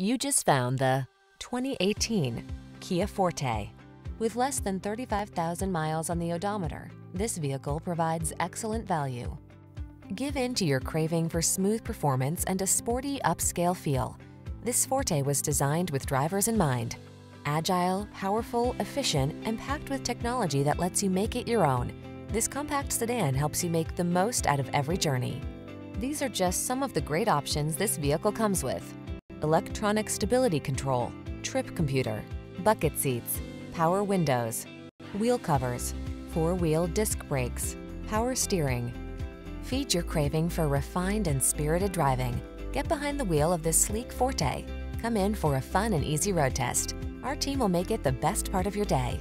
You just found the 2018 Kia Forte. With less than 35,000 miles on the odometer, this vehicle provides excellent value. Give in to your craving for smooth performance and a sporty upscale feel. This Forte was designed with drivers in mind. Agile, powerful, efficient, and packed with technology that lets you make it your own. This compact sedan helps you make the most out of every journey. These are just some of the great options this vehicle comes with. Electronic stability control, trip computer, bucket seats, power windows, wheel covers, four-wheel disc brakes, power steering. Feed your craving for refined and spirited driving. Get behind the wheel of this sleek Forte. Come in for a fun and easy road test. Our team will make it the best part of your day.